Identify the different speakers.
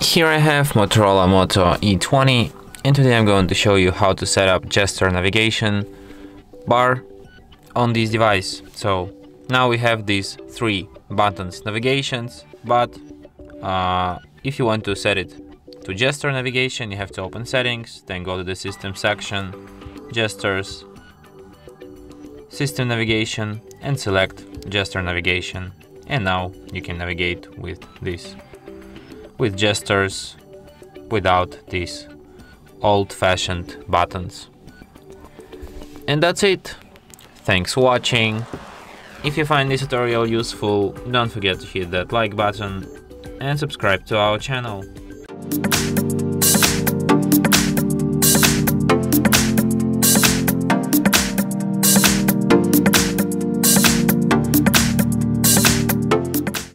Speaker 1: Here I have Motorola Moto E20 and today I'm going to show you how to set up gesture navigation bar on this device. So now we have these three buttons navigations but uh, if you want to set it to gesture navigation you have to open settings then go to the system section gestures system navigation and select gesture navigation. And now you can navigate with this with gestures without these old-fashioned buttons. And that's it. Thanks for watching. If you find this tutorial useful don't forget to hit that like button and subscribe to our channel